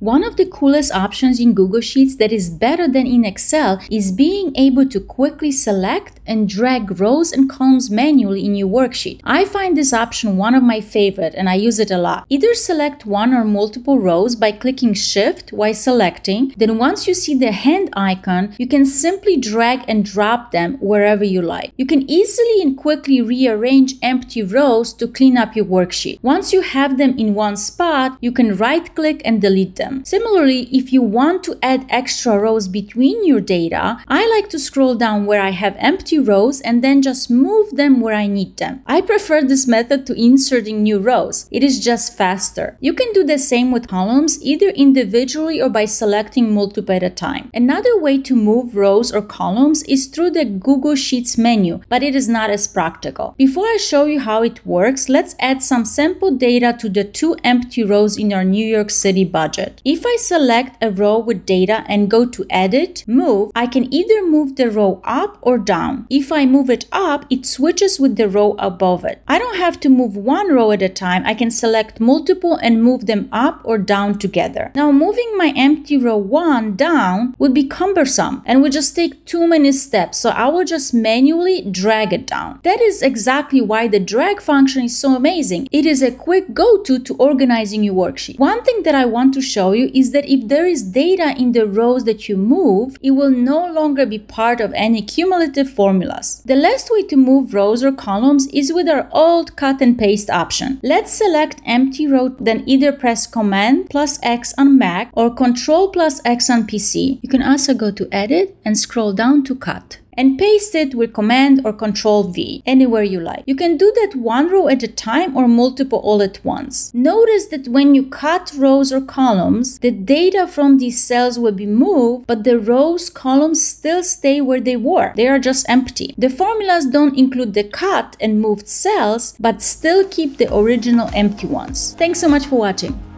One of the coolest options in Google Sheets that is better than in Excel is being able to quickly select and drag rows and columns manually in your worksheet. I find this option one of my favorite and I use it a lot. Either select one or multiple rows by clicking shift while selecting, then once you see the hand icon, you can simply drag and drop them wherever you like. You can easily and quickly rearrange empty rows to clean up your worksheet. Once you have them in one spot, you can right click and delete them them. Similarly, if you want to add extra rows between your data, I like to scroll down where I have empty rows and then just move them where I need them. I prefer this method to inserting new rows. It is just faster. You can do the same with columns either individually or by selecting multiple at a time. Another way to move rows or columns is through the Google Sheets menu, but it is not as practical. Before I show you how it works, let's add some sample data to the two empty rows in our New York City budget. If I select a row with data and go to edit, move, I can either move the row up or down. If I move it up, it switches with the row above it. I don't have to move one row at a time. I can select multiple and move them up or down together. Now moving my empty row 1 down would be cumbersome and would just take too many steps. So I will just manually drag it down. That is exactly why the drag function is so amazing. It is a quick go-to to organizing your worksheet. One thing that I want to show you is that if there is data in the rows that you move, it will no longer be part of any cumulative formulas. The last way to move rows or columns is with our old cut and paste option. Let's select empty row, then either press Command plus X on Mac or Control plus X on PC. You can also go to Edit and scroll down to Cut and paste it with Command or Control V anywhere you like. You can do that one row at a time or multiple all at once. Notice that when you cut rows or columns, the data from these cells will be moved, but the rows, columns still stay where they were. They are just empty. The formulas don't include the cut and moved cells, but still keep the original empty ones. Thanks so much for watching.